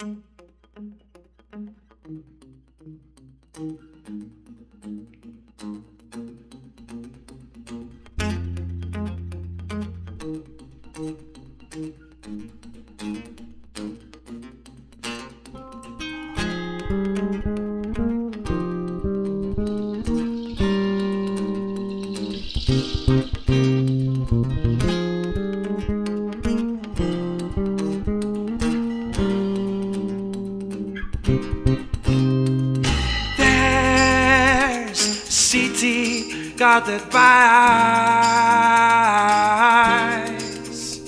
There's city guarded by eyes.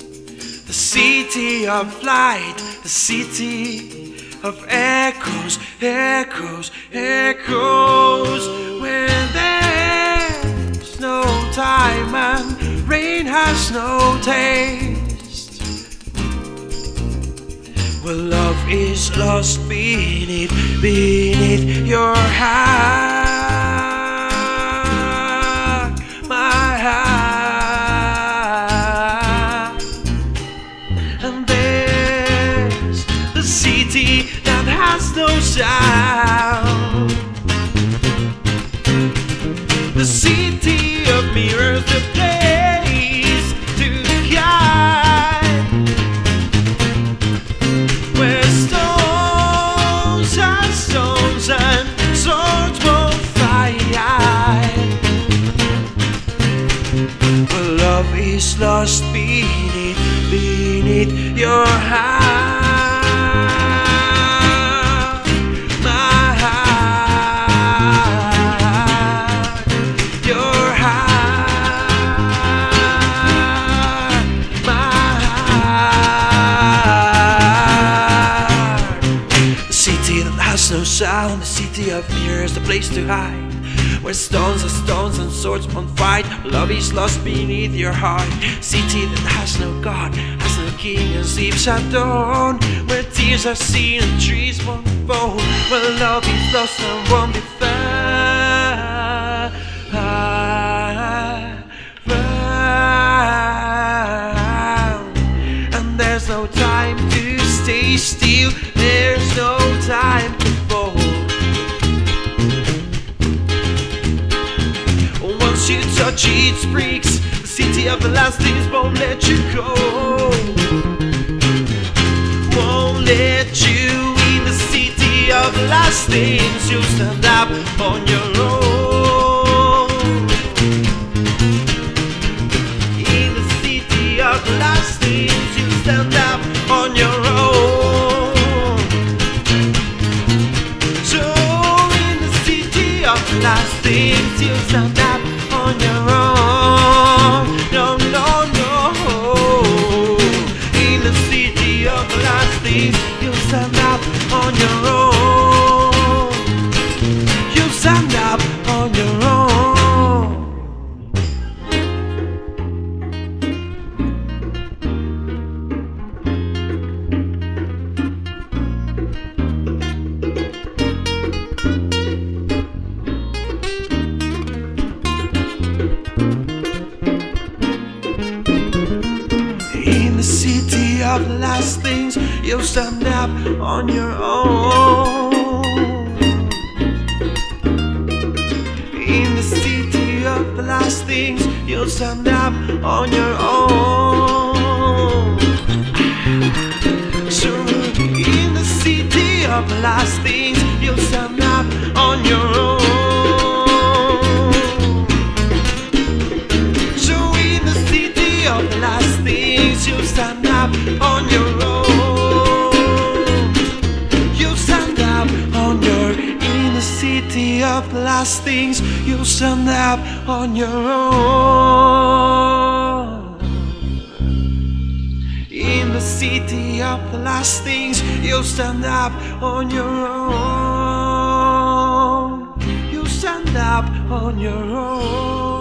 The city of light, the city of echoes, echoes, echoes. Where there's no time and rain has no taste. Where love is lost beneath, beneath your heart, sound. The city of mirrors, the place to guide. Where stones and stones and swords won't fly Where love is lost beneath, beneath your heart no the city of mirrors, the place to hide. Where stones are stones and swords won't fight. Love is lost beneath your heart. City that has no God, has no king and sleeps at dawn. Where tears are seen and trees won't fall. Where love is lost and won't be found. And there's no time to stay still. There's no time It, breaks. The city of the last things won't let you go. Won't let you in the city of the last things. You stand up on your own. In the city of the last things, you stand up on your own. So in the city of the last things, you stand up on your own. No, no, no. In the city of the last things, of the last things, you'll stand up on your own. In the city of the last things, you'll stand up on your own. So, in the city of the last things, you'll stand up on your own. The last things, you stand up on your own. In the city of the last things, you stand up on your own. You stand up on your own.